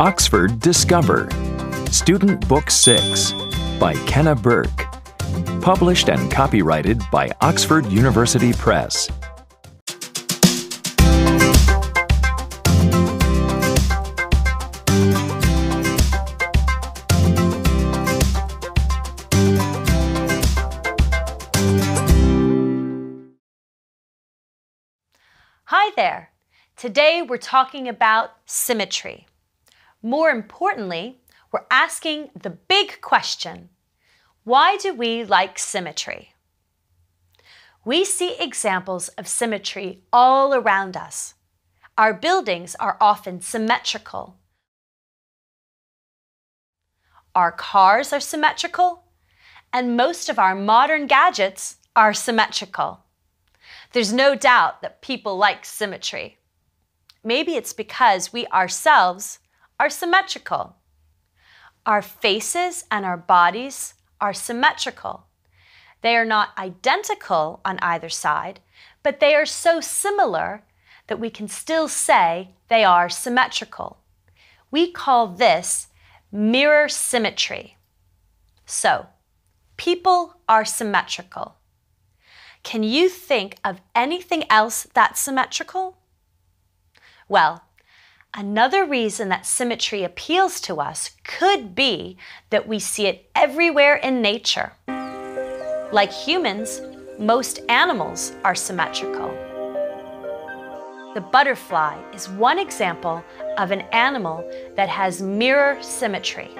Oxford Discover Student Book 6 by Kenna Bourke. Published and copyrighted by Oxford University Press. Hi there. Today we're talking about symmetry. More importantly, we're asking the big question why do we like symmetry? We see examples of symmetry all around us. Our buildings are often symmetrical. Our cars are symmetrical, and most of our modern gadgets are symmetrical. There's no doubt that people like symmetry. Maybe it's because we ourselves are symmetrical. Our faces and our bodies are symmetrical. They are not identical on either side, but they are so similar that we can still say they are symmetrical. We call this mirror symmetry. So, people are symmetrical. Can you think of anything else that's symmetrical? Well, Another reason that symmetry appeals to us could be that we see it everywhere in nature. Like humans, most animals are symmetrical. The butterfly is one example of an animal that has mirror symmetry.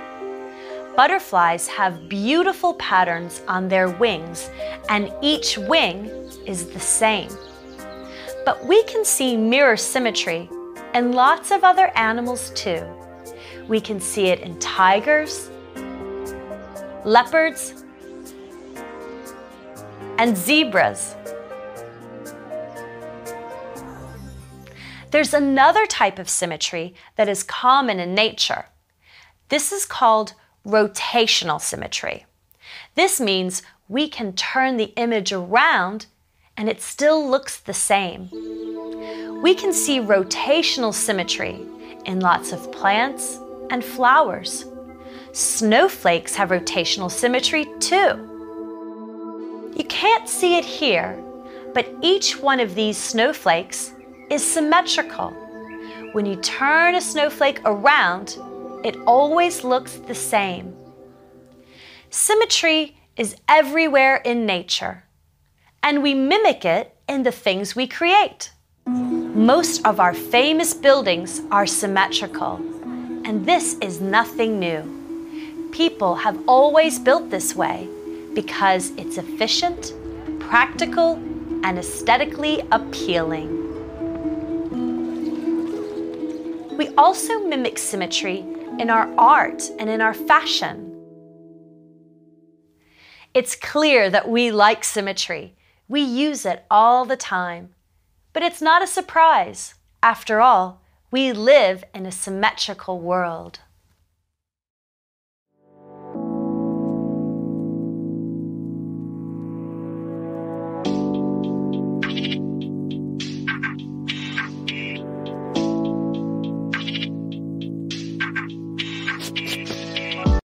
Butterflies have beautiful patterns on their wings, and each wing is the same. But we can see mirror symmetry and lots of other animals too. We can see it in tigers, leopards, and zebras. There's another type of symmetry that is common in nature. This is called rotational symmetry. This means we can turn the image around and it still looks the same we can see rotational symmetry in lots of plants and flowers. Snowflakes have rotational symmetry too. You can't see it here, but each one of these snowflakes is symmetrical. When you turn a snowflake around, it always looks the same. Symmetry is everywhere in nature, and we mimic it in the things we create. Most of our famous buildings are symmetrical, and this is nothing new. People have always built this way because it's efficient, practical, and aesthetically appealing. We also mimic symmetry in our art and in our fashion. It's clear that we like symmetry. We use it all the time. But it's not a surprise. After all, we live in a symmetrical world.